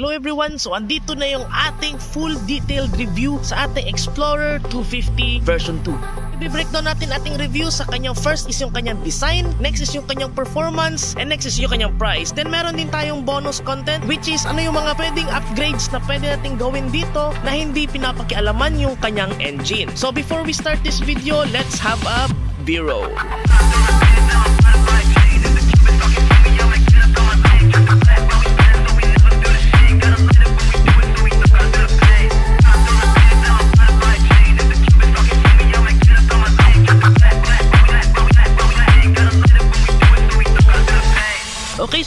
Hello everyone, so andito na yung ating full detailed review sa ating Explorer 250 version 2. I-breakdown natin ating review sa kanyang first is yung kanyang design, next is yung kanyang performance, and next is yung kanyang price. Then meron din tayong bonus content which is ano yung mga pwedeng upgrades na pwede nating gawin dito na hindi pinapakialaman yung kanyang engine. So before we start this video, let's have a B-roll.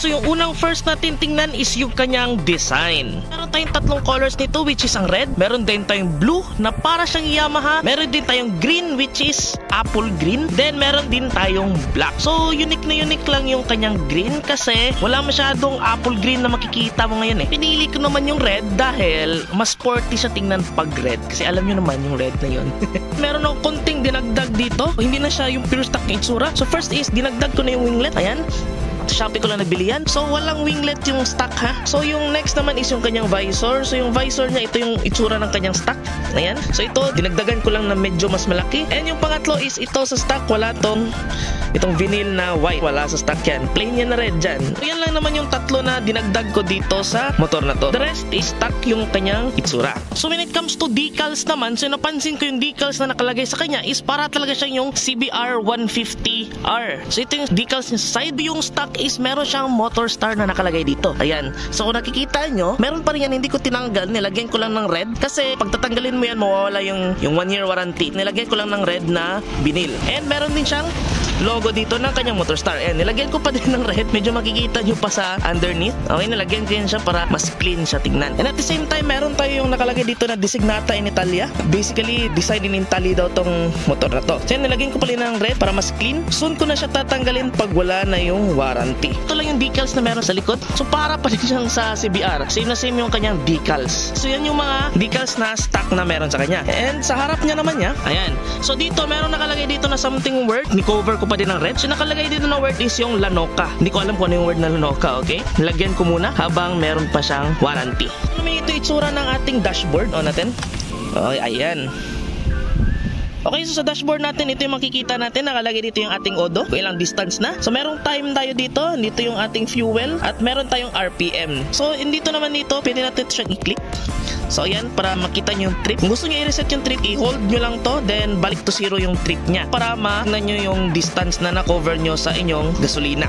So yung unang first natin tingnan is yung kanyang design. Meron tayong tatlong colors nito which is ang red. Meron din tayong blue na para siyang Yamaha. Meron din tayong green which is apple green. Then meron din tayong black. So unique na unique lang yung kanyang green kasi wala masyadong apple green na makikita mo ngayon eh. Pinili ko naman yung red dahil mas sporty siya tingnan pag red. Kasi alam nyo naman yung red na yun. meron akong konting dinagdag dito. Hindi na siya yung pure stock itsura. So first is dinagdag ko na yung winglet. Ayan. Shopee ko lang nabili yan. So, walang winglet yung stock ha. So, yung next naman is yung kanyang visor. So, yung visor niya, ito yung itsura ng kanyang stock. Ayan. So, ito, dinagdagan ko lang na medyo mas malaki. And yung pangatlo is ito sa stock, wala tong itong vinyl na white. Wala sa stock yan. Plain yan na red dyan. So, yan lang naman yung tatlo na dinagdag ko dito sa motor na to. The rest is stock yung kanyang itsura. So, when it comes to decals naman, so napansin ko yung decals na nakalagay sa kanya is para talaga siyang yung CBR 150R. So, ito yung decals niya side. Yung stock is meron siyang motor star na nakalagay dito. Ayan. So kung nakikita nyo, meron pa rin yan hindi ko tinanggal. Nilagyan ko lang ng red kasi pag tatanggalin mo yan, mawawala yung, yung one year warranty. Nilagyan ko lang ng red na vinyl. And meron din siyang logo dito ng kanyang motor star. Ayan, nilagyan ko pa din ng red. Medyo makikita nyo pa sa underneath. Okay, nilagyan yan siya para mas clean siya tingnan. And at the same time, meron tayo yung nakalagay dito na designata in Italia. Basically, design in Italy daw tong motor na to. So yan, nilagyan ko pa rin ng red para mas clean. Soon ko na siya tatanggalin pag wala na yung warranty. Ito lang yung decals na meron sa likod. So para pa rin siyang sa CBR. Same na same yung kanyang decals. So yan yung mga decals na stock na meron sa kanya. And sa harap niya naman niya, ayan. So dito, meron nakalagay dito na something word. Ni-cover ko pa din ng. So nakalagay dito na word is yung Lanoka. Hindi ko alam kung ano yung word na Lanoka, okay? Nilagyan ko muna habang meron pa siyang warranty. Ano naman ito itsura ng ating dashboard? O natin? Okay, ayan. Okay, so sa dashboard natin, ito yung makikita natin. Nakalagay dito yung ating odo, kung ilang distance na. So meron time tayo dito, dito yung ating fuel, at meron tayong RPM. So dito naman dito, pwede natin siyang i-click. So ayan, para makita nyo yung trip. Kung gusto nyo i-reset yung trip, i-hold nyo lang to, then balik to zero yung trip niya. Para makita nyo yung distance na na-cover nyo sa inyong gasolina.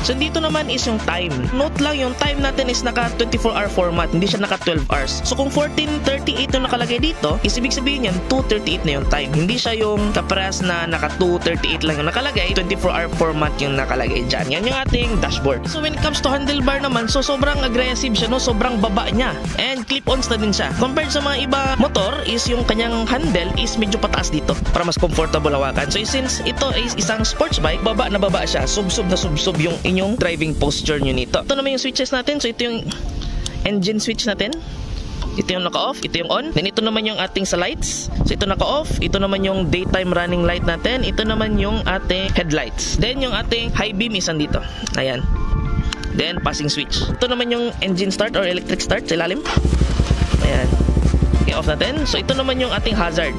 So dito naman is yung time. Note lang yung time natin is naka 24 hour format, hindi siya naka 12 hours. So kung 1438 yung nakalagay dito, is ibig sabihin yan 238 na yung time. Hindi siya yung kaparas na naka 238 lang yung nakalagay, 24 hour format yung nakalagay dyan. Yan yung ating dashboard. So when it comes to handlebar naman, so sobrang aggressive siya, no? Sobrang baba niya. And clip-ons na din siya. Compared sa mga iba motor is yung kanyang handle is medyo pataas dito para mas comfortable hawakan. So since ito is isang sports bike, baba na baba siya. Sub-sub na sub-sub yung inyong driving posture nyo nito. Ito naman yung switches natin. So ito yung engine switch natin. Ito yung naka-off, ito yung on. Then ito naman yung ating sa lights. So ito naka-off, ito naman yung daytime running light natin. Ito naman yung ating headlights. Then yung ating high beam is andito. Ayan. Then passing switch. Ito naman yung engine start or electric start sa ilalim. Ayan. Okay, off natin. So ito naman yung ating hazard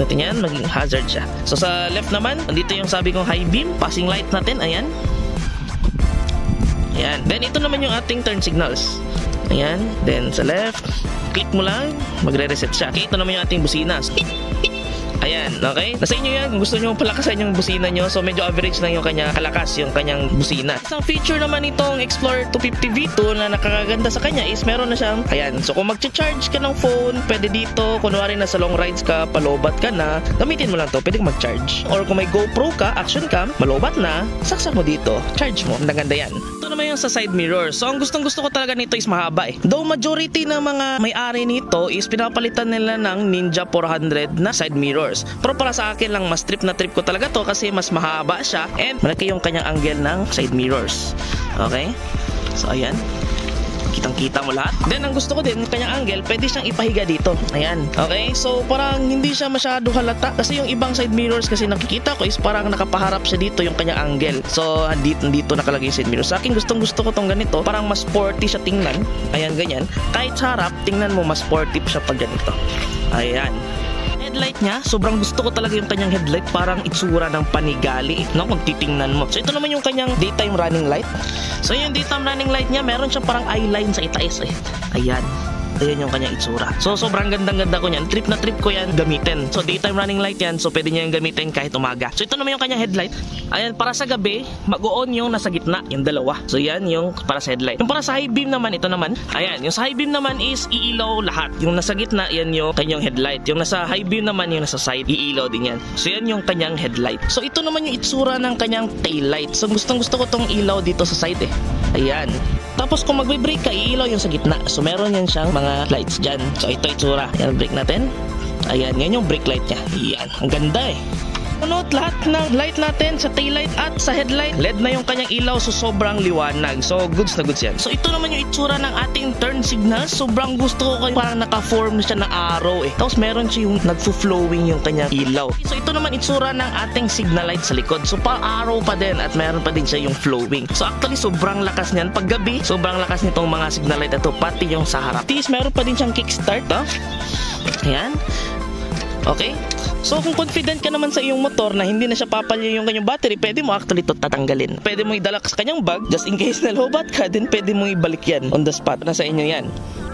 natin yan, maging hazard siya. So sa left naman, andito yung sabi kong high beam, passing light natin, ayan. Ayan. Then ito naman yung ating turn signals. Ayan. Then sa left, click mo lang, magre-reset siya. Okay, ito naman yung ating busina. Ayan, okay? Nasa inyo yan. Gusto nyo palakasan yung busina nyo, so medyo average lang yung kanya kalakas, yung kanyang busina. Isang feature naman itong Explorer 250 V2 na nakakaganda sa kanya is meron na siyang, ayan, so kung mag-charge ka ng phone, pwede dito, kunwari na sa long rides ka, palobat ka na, gamitin mo lang to, pwede mag-charge. Or kung may GoPro ka, action cam, malobat na, saksak mo dito, charge mo, ang ganda yan. Naman yung sa side mirror. So ang gustong gusto ko talaga nito is mahaba eh. Though majority ng mga may-ari nito is pinapalitan nila ng Ninja 400 na side mirror mirrors. Pero para sa akin lang, mas trip na trip ko talaga to kasi mas mahaba siya and malaki yung kanyang angle ng side mirrors. Okay? So, ayan. Kitang-kita mo lahat. Then, ang gusto ko din, kanyang angle, pwede siyang ipahiga dito. Ayan. Okay? So, parang hindi siya masyado halata. Kasi yung ibang side mirrors kasi nakikita ko is parang nakapaharap siya dito yung kanyang angle. So, dito, dito nakalagay yung side mirror. Sa akin, gustong gusto ko tong ganito. Parang mas sporty siya tingnan. Ayan, ganyan. Kahit sa harap, tingnan mo, mas sporty siya pag ganito. Ayan headlight niya, sobrang gusto ko talaga yung kanyang headlight. Parang itsura ng panigali, no? Kung titingnan mo. So, ito naman yung kanyang daytime running light. So, yung daytime running light niya, meron siya parang eyeline sa itaas eh. Ayan. Ayan yung kanyang itsura. So, sobrang gandang-ganda ko niyan. Trip na trip ko yan gamitin. So, daytime running light yan. So, pwede niya yung gamitin kahit umaga. So, ito naman yung kanyang headlight. Ayan, para sa gabi, mag-on yung nasa gitna, yung dalawa. So, yan yung para sa headlight. Yung para sa high beam naman, ito naman. Ayan, yung sa high beam naman is iilaw lahat. Yung nasa gitna, yan yung kanyang headlight. Yung nasa high beam naman, yung nasa side, iilaw din yan. So, yan yung kanyang headlight. So, ito naman yung itsura ng kanyang tail light. So, gustong gusto ko tong ilaw dito sa side eh. Ayan. Tapos kung magbe-brake ka, iilaw yung sa gitna. So meron yan siyang mga lights dyan. So ito itsura. Yan, brake natin. Ayan, yan yung brake light niya. Yan, ang ganda eh. Note lahat ng light natin sa taillight at sa headlight. LED na yung kanyang ilaw so sobrang liwanag. So goods na goods yan. So ito naman yung itsura ng ating turn signal. Sobrang gusto ko kayo parang naka-form siya ng arrow eh. Tapos meron siya yung nagfo-flowing yung kanyang ilaw. So ito naman itsura ng ating signal light sa likod. So pa arrow pa din at meron pa din siya yung flowing. So actually sobrang lakas niyan. Pag gabi, sobrang lakas nitong mga signal light ito pati yung sa harap. Tis meron pa din siyang kickstart. Oh. Ayan. Okay? So kung confident ka naman sa iyong motor na hindi na siya papalya yung kanyang battery, pwede mo actually ito tatanggalin. Pwede mo idala sa kanyang bag just in case na lobat ka, then pwede mo ibalik yan on the spot. Nasa inyo yan.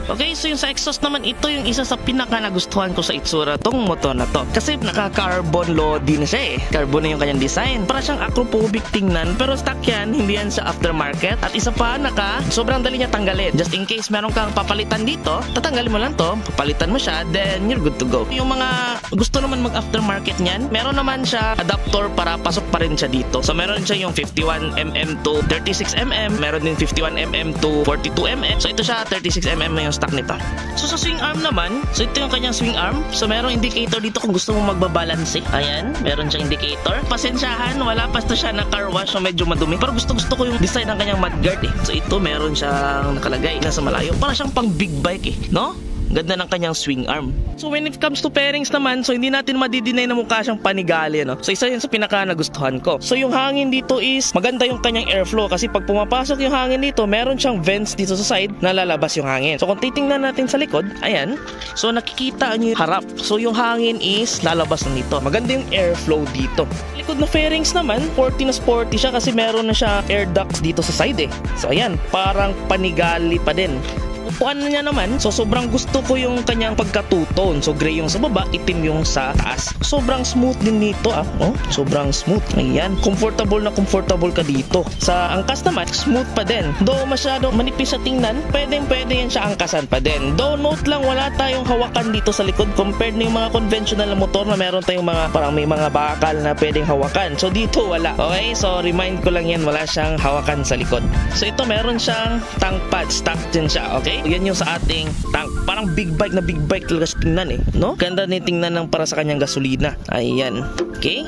Okay, so yung sa exhaust naman, ito yung isa sa pinaka nagustuhan ko sa itsura tong motor na to. Kasi naka-carbon load din siya eh. Carbon na yung kanyang design. Para siyang acrophobic tingnan, pero stock yan, hindi yan sa aftermarket. At isa pa, naka, sobrang dali niya tanggalin. Just in case meron kang papalitan dito, tatanggalin mo lang to, papalitan mo siya, then you're good to go. Yung mga gusto naman mag-aftermarket niyan, meron naman siya adapter para pasok pa rin siya dito. So meron siya yung 51mm to 36mm, meron din 51mm to 42mm. So ito siya 36mm yung stock nito. So sa swing arm naman, so ito yung kanyang swing arm. So merong indicator dito kung gusto mo magbabalance. Ayan, meron siyang indicator. Pasensyahan, wala pa to siya na car wash so medyo madumi. Pero gusto gusto ko yung design ng kanyang mudguard eh. So ito meron siyang nakalagay na sa malayo. Para siyang pang big bike eh, no? Ganda ng kanyang swing arm. So when it comes to pairings naman, so hindi natin madidinay na mukha siyang panigali, no? So isa yun sa pinaka nagustuhan ko. So yung hangin dito is maganda yung kanyang airflow kasi pag pumapasok yung hangin dito, meron siyang vents dito sa side na lalabas yung hangin. So kung titingnan natin sa likod, ayan, so nakikita niyo yung harap. So yung hangin is lalabas na dito. Maganda yung airflow dito. Likod na fairings naman, sporty na sporty siya kasi meron na siya air ducts dito sa side eh. So ayan, parang panigali pa din upuan niya naman, so sobrang gusto ko yung kanyang pagkatuton. So gray yung sa baba, itim yung sa taas. Sobrang smooth din nito ah. Oh, sobrang smooth. Ayan, comfortable na comfortable ka dito. Sa angkas naman, smooth pa din. Though masyado manipis sa tingnan, pwedeng pwede yan siya angkasan pa din. Though note lang, wala tayong hawakan dito sa likod compared na yung mga conventional na motor na meron tayong mga parang may mga bakal na pwedeng hawakan. So dito wala. Okay, so remind ko lang yan, wala siyang hawakan sa likod. So ito meron siyang tank pad, stock din siya. Okay, yan yung sa ating tank. Parang big bike na big bike talaga siya tingnan eh. No? Ganda ni tingnan ng para sa kanyang gasolina. Ayan. Okay?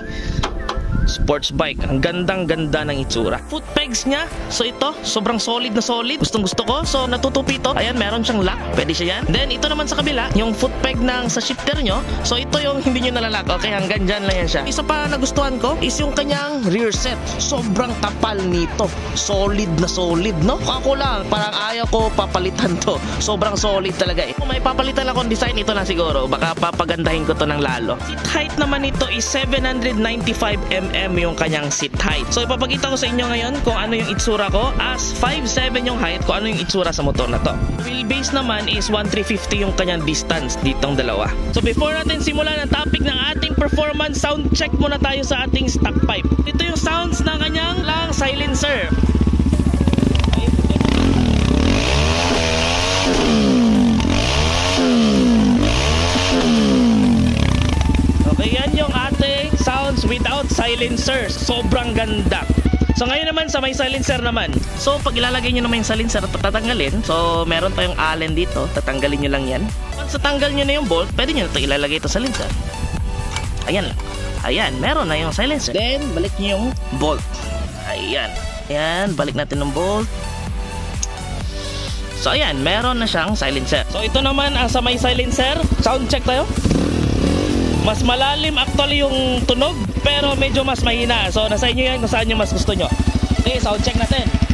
Sports bike. Ang gandang ganda ng itsura. Foot pegs niya, so ito, sobrang solid na solid. Gustong gusto ko. So natutupi ito. Ayan, meron siyang lock. Pwede siya yan. Then ito naman sa kabila, yung foot peg ng sa shifter nyo. So ito yung hindi nyo nalalak. Okay, hanggang dyan lang yan siya. Isa pa nagustuhan ko is yung kanyang rear set. Sobrang kapal nito. Solid na solid, no? Ako lang, parang ayaw ko papalitan to. Sobrang solid talaga eh. Kung may papalitan akong design, ito na siguro. Baka papagandahin ko to ng lalo. Seat height naman nito is 795 mm mm yung kanyang seat height. So ipapakita ko sa inyo ngayon kung ano yung itsura ko as 5'7 yung height, kung ano yung itsura sa motor na to. Wheelbase naman is 1350 yung kanyang distance ditong dalawa. So before natin simulan ang topic ng ating performance, sound check muna tayo sa ating stock pipe. Ito yung sounds ng kanyang lang silencer. Okay, yan yung ating sounds without silencer. Sobrang ganda. So ngayon naman sa may silencer naman. So pag ilalagay nyo naman yung silencer at tatanggalin, so meron tayong allen dito, tatanggalin nyo lang yan. Once natanggal nyo na yung bolt, pwede nyo na ito ilalagay ito sa silencer. Ayan lang. Ayan, meron na yung silencer. Then, balik nyo yung bolt. Ayan. Ayan, balik natin ng bolt. So ayan, meron na siyang silencer. So ito naman ang sa may silencer. Sound check tayo. Mas malalim actually yung tunog pero medyo mas mahina. So nasa inyo yan kung saan yung mas gusto nyo. Okay, sound check natin.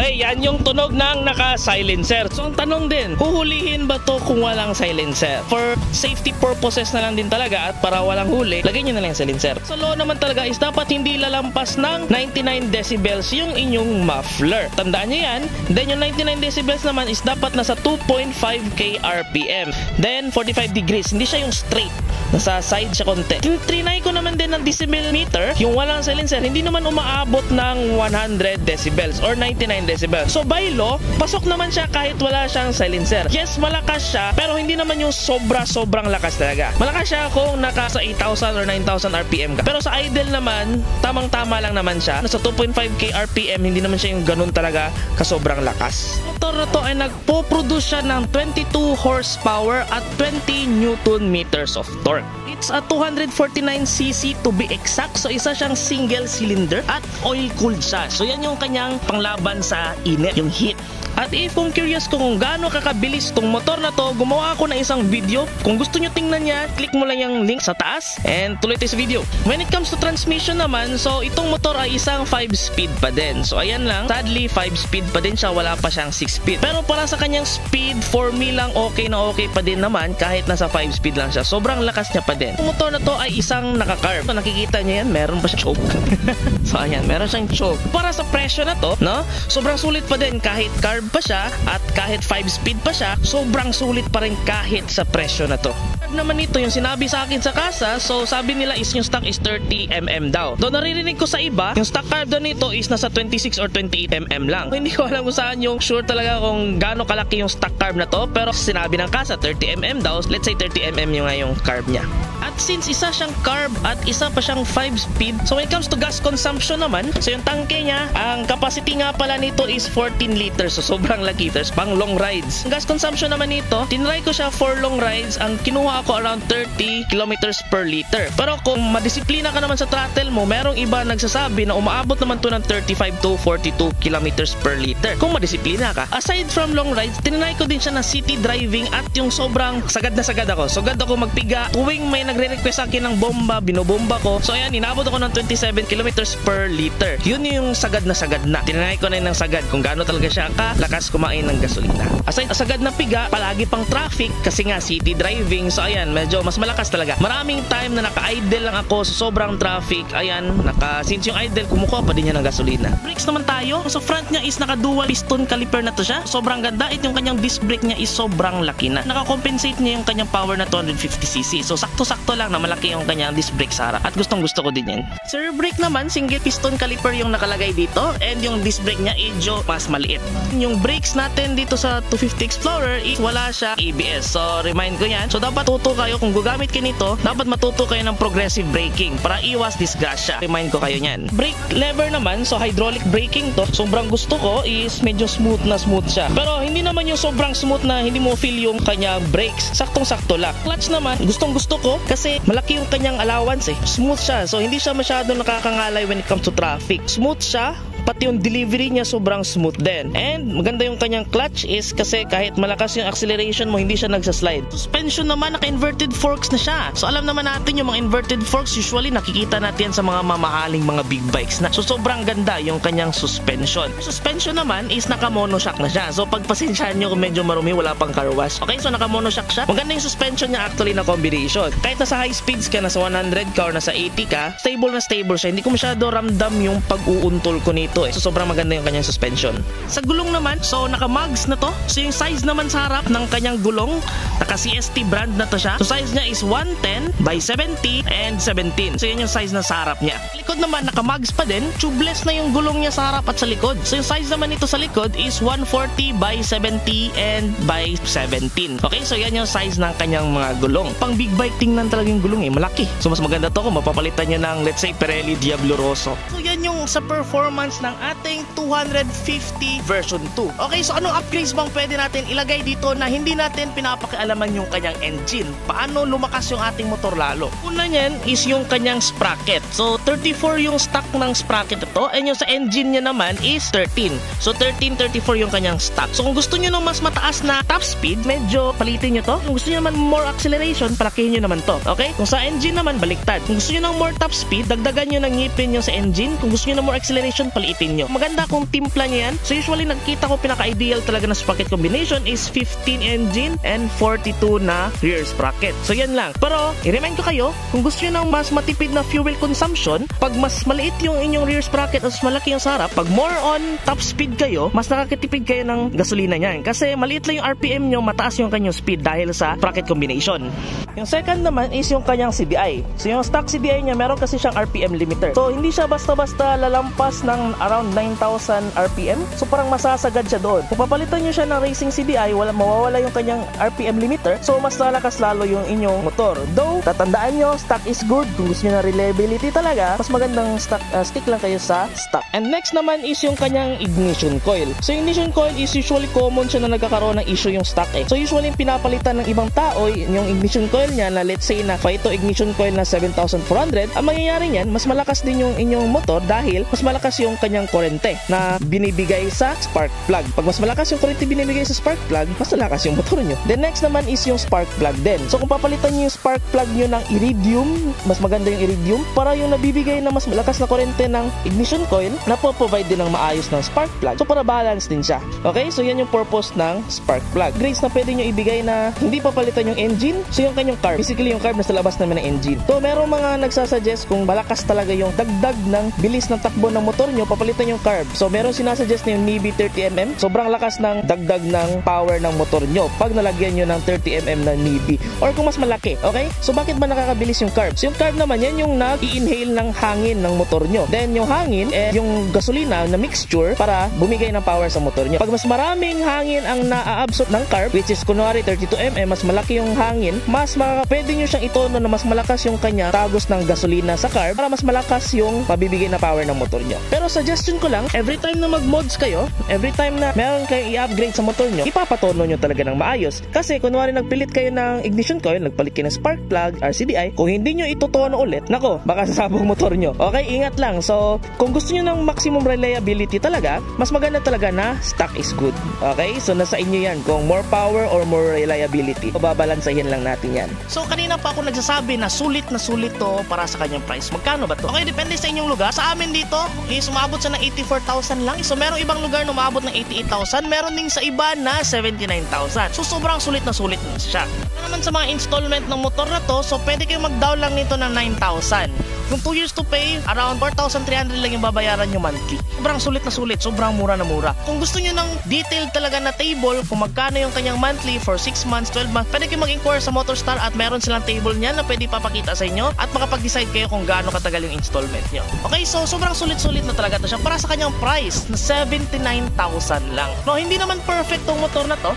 Okay, yan yung tunog ng naka-silencer. So ang tanong din, huhulihin ba to kung walang silencer? For safety purposes na lang din talaga at para walang huli, lagay nyo na lang yung silencer. So law naman talaga is dapat hindi lalampas ng 99 decibels yung inyong muffler. Tandaan nyo yan. Then yung 99 decibels naman is dapat nasa 2.5k RPM. Then 45 degrees. Hindi siya yung straight. Nasa side siya konti. Trinay ko naman din ng decibel meter, yung walang silencer, hindi naman umaabot ng 100 decibels or 99 decibels. So by law, pasok naman siya kahit wala siyang silencer. Yes, malakas siya, pero hindi naman yung sobra-sobrang lakas talaga. Malakas siya kung naka sa 8,000 or 9,000 RPM ka. Pero sa idle naman, tamang-tama lang naman siya. Nasa 2.5k RPM, hindi naman siya yung ganun talaga kasobrang lakas. Motor na to ay nagpo-produce siya ng 22 horsepower at 20 newton meters of torque. It's a 249cc to be exact. So isa siyang single cylinder at oil cooled siya. So yan yung kanyang panglaban sa init, yung heat. At if kung curious kung gaano kakabilis tong motor na to, gumawa ako ng isang video. Kung gusto nyo tingnan niya, click mo lang yung link sa taas and tuloy tayo video. When it comes to transmission naman, so itong motor ay isang 5 speed pa din. So ayan lang, sadly 5 speed pa din siya, wala pa siyang 6 speed. Pero para sa kanyang speed, for me lang okay na okay pa din naman kahit nasa 5 speed lang siya. Sobrang lakas niya pa din. Yung motor na to ay isang naka-carb. So, nakikita niyo yan, meron pa siyang choke. so ayan, meron siyang choke. Para sa presyo na to, no? Sobrang sulit pa din kahit carb pa siya at kahit 5 speed pa siya, sobrang sulit pa rin kahit sa presyo na to. Carb naman nito yung sinabi sa akin sa kasa, so sabi nila is yung stock is 30mm daw. Doon naririnig ko sa iba, yung stock carb daw nito is nasa 26 or 28mm lang. Hindi ko alam kung saan yung sure talaga kung gaano kalaki yung stock carb na to, pero sinabi ng kasa 30mm daw, let's say 30mm yung nga yung carb niya. At since isa siyang carb at isa pa siyang 5 speed, so when it comes to gas consumption naman, so yung tangke niya, ang capacity nga pala nito is 14 liters. So sobrang laki. Liters pang long rides. Ang gas consumption naman nito, tinry ko siya for long rides. Ang kinuha ko around 30 kilometers per liter. Pero kung madisiplina ka naman sa throttle mo, merong iba nagsasabi na umaabot naman to ng 35 to 42 kilometers per liter. Kung madisiplina ka. Aside from long rides, tinry ko din siya na city driving at yung sobrang sagad na sagad ako. Sagad ako magpiga. Tuwing may nagre-request sa akin ng bomba, binobomba ko. So ayan, inabot ako ng 27 kilometers per liter. Yun yung sagad na sagad na. Tinry ko na yun ng sagad kung gaano talaga siya kalakas kumain ng gasolina. Aside sagad na piga, palagi pang traffic kasi nga city driving. So ayan, medyo mas malakas talaga. Maraming time na naka-idle lang ako sa sobrang traffic. Ayan, naka since yung idle kumukuha pa din niya ng gasolina. Brakes naman tayo. Sa front niya is naka dual piston caliper na to siya. Sobrang ganda. At yung kanyang disc brake niya is sobrang laki na. Naka-compensate niya yung kanyang power na 250cc. So sakto-sakto lang na malaki yung kanyang disc brake sa harap. At gustong gusto ko din yan. Sa rear brake naman, single piston caliper yung nakalagay dito. And yung disc brake niya, medyo mas maliit. Yung brakes natin dito sa 250 Explorer is wala siya ABS. So remind ko yan. So dapat tuto kayo kung gugamit kayo nito, dapat matuto kayo ng progressive braking para iwas disgrasya. Remind ko kayo niyan. Brake lever naman, so hydraulic braking to. Sobrang gusto ko is medyo smooth na smooth siya. Pero hindi naman yung sobrang smooth na hindi mo feel yung kanyang brakes. Saktong-sakto lang. Clutch naman, gustong gusto ko kasi malaki yung kanyang allowance eh. Smooth siya. So hindi siya masyadong nakakangalay when it comes to traffic. Smooth siya, pati yung delivery niya sobrang smooth din. And maganda yung kanyang clutch is kasi kahit malakas yung acceleration mo, hindi siya nagsaslide. Suspension naman, naka-inverted forks na siya. So alam naman natin yung mga inverted forks, usually nakikita natin sa mga mamahaling mga big bikes na. So sobrang ganda yung kanyang suspension. Suspension naman is naka-monoshock na siya. So pagpasensyahan nyo kung medyo marumi, wala pang car wash. Okay, so naka-monoshock siya. Maganda yung suspension niya actually na combination. Kahit nasa high speeds ka, nasa 100 ka or nasa 80 ka, stable na stable siya. Hindi ko masyado ramdam yung pag-uuntol ko nito eh. So sobrang maganda yung kanyang suspension. Sa gulong naman, so naka-mugs na to. So yung size naman sa harap ng kanyang gulong, naka CST brand na to siya. So size niya is 110 by 70 and 17. So yun yung size na sa harap niya. Likod naman, naka-mugs pa din. Tubeless na yung gulong niya sa harap at sa likod. So yung size naman nito sa likod is 140 by 70 and by 17. Okay, so yan yung size ng kanyang mga gulong. Pang big bike tingnan talaga yung gulong eh, malaki. So mas maganda to kung mapapalitan niya ng let's say Pirelli Diablo Rosso. So yan yung sa performance na ng ating 250 version 2. Okay, so anong upgrades bang pwede natin ilagay dito na hindi natin pinapakialaman yung kanyang engine? Paano lumakas yung ating motor lalo? Una niyan is yung kanyang sprocket. So 34 yung stock ng sprocket ito and yung sa engine niya naman is 13. So 13, 34 yung kanyang stock. So kung gusto niyo ng mas mataas na top speed, medyo palitin niyo to. Kung gusto niyo naman more acceleration, palakihin niyo naman to. Okay? Kung sa engine naman, baliktad. Kung gusto niyo ng more top speed, dagdagan niyo ng ngipin niyo sa engine. Kung gusto niyo ng more acceleration, paliitin niyo. Maganda kung timpla niyo yan. So usually nakita ko pinaka-ideal talaga na sprocket combination is 15 engine and 42 na rear sprocket. So yan lang. Pero i-remind ko kayo, kung gusto niyo ng mas matipid na fuel consumption, pag mas maliit yung inyong rear sprocket at mas malaki yung sa harap, pag more on top speed kayo, mas nakakatipid kayo ng gasolina niyan. Kasi maliit lang yung RPM nyo, mataas yung kanyang speed dahil sa sprocket combination. Yung second naman is yung kanyang CDI. So yung stock CDI niya, meron kasi siyang RPM limiter. So hindi siya basta-basta lalampas ng around 9,000 RPM. So parang masasagad siya doon. Kung papalitan niyo siya ng racing CDI, wala mawawala yung kanyang RPM limiter. So mas lalakas lalo yung inyong motor. Though, tatandaan nyo, stock is good. Kung gusto niyo na reliability talaga, mas magandang stock, uh, stick lang kayo sa stock. And next naman is yung kanyang ignition coil. So ignition coil is usually common siya na nagkakaroon ng issue yung stock eh. So usually yung pinapalitan ng ibang tao yung ignition coil niya na let's say na Faito ignition coil na 7,400, ang mangyayari niyan, mas malakas din yung inyong motor dahil mas malakas yung kanyang kurente na binibigay sa spark plug. Pag mas malakas yung kurente binibigay sa spark plug, mas malakas yung motor nyo. The next naman is yung spark plug din. So kung papalitan nyo yung spark plug nyo ng iridium, mas maganda yung iridium para yung nabibigay na mas malakas na kurente ng ignition coil, na provide din ng maayos ng spark plug. So para balance din siya. Okay? So yan yung purpose ng spark plug. Grades na pwede nyo ibigay na hindi papalitan yung engine, so yung kanyang carb. Basically yung carb na sa labas naman ng engine. So merong mga nagsasuggest kung malakas talaga yung dagdag ng bilis ng takbo ng motor nyo, papalitan yung carb. So meron sinasuggest na yung NIBI 30mm. Sobrang lakas ng dagdag ng power ng motor nyo pag nalagyan nyo ng 30mm na NIBI. Or kung mas malaki. Okay? So bakit ba nakakabilis yung carb? So yung carb naman yan yung nag-i-inhale ng hangin ng motor nyo. Then yung hangin, eh, yung gasolina na mixture para bumigay ng power sa motor nyo. Pag mas maraming hangin ang naa-absorb ng carb, which is kunwari 32mm, mas malaki yung hangin, mas makaka pwede nyo siyang itono na mas malakas yung kanya tagos ng gasolina sa carb para mas malakas yung mabibigay na power ng motor nyo. Pero suggestion ko lang, every time na mag-mods kayo, every time na meron kayong i-upgrade sa motor nyo, ipapatono nyo talaga ng maayos. Kasi kunwari nagpilit kayo ng ignition coil, nagpalit ng spark plug, RCDI, kung hindi nyo itutono ulit, nako, baka sasabog motor nyo. Okay, ingat lang. So, kung gusto nyo ng maximum reliability talaga, mas maganda talaga na stock is good. Okay? So, nasa inyo yan. Kung more power or more reliability. So, babalansahin lang natin yan. So, kanina pa ako nagsasabi na sulit na sulit to para sa kanyang price. Magkano ba to? Okay, depende sa inyong lugar. Sa amin dito, is umabot sa ng 84,000 lang. So, merong ibang lugar na umabot ng 88,000. Meron din sa iba na 79,000. So, sobrang sulit na sulit na siya. Ano naman sa mga installment ng motor na to, so pwede kayo mag-down lang nito ng 9,000. Kung 2 years to pay, around 4,300 lang yung babayaran nyo monthly. Sobrang sulit na sulit, sobrang mura na mura. Kung gusto nyo ng detailed talaga na table, kung magkano yung kanyang monthly for 6 months, 12 months, pwede kayo mag-inquire sa Motorstar at meron silang table niyan na pwede papakita sa inyo at makapag-decide kayo kung gaano katagal yung installment nyo. Okay, so sobrang sulit-sulit na talaga to siya para sa kanyang price na 79,000 lang. No, hindi naman perfect tong motor na to.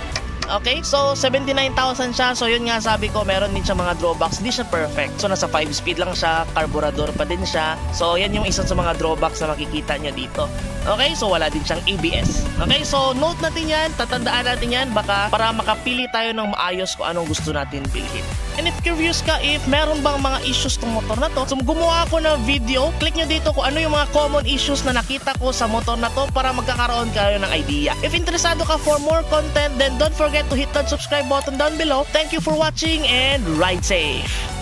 Okay? So, 79,000 siya. So, yun nga sabi ko, meron din siya mga drawbacks. Hindi siya perfect. So, nasa 5 speed lang siya. Carburador pa din siya. So, yan yung isa sa mga drawbacks na makikita niya dito. Okay? So, wala din siyang ABS. Okay? So, note natin yan. Tatandaan natin yan. Baka para makapili tayo ng maayos kung anong gusto natin bilhin. And if curious ka if meron bang mga issues tong motor na to, so gumawa ako ng video, click nyo dito kung ano yung mga common issues na nakita ko sa motor na to para magkakaroon kayo ng idea. If interesado ka for more content, then don't forget to hit that subscribe button down below. Thank you for watching and ride safe!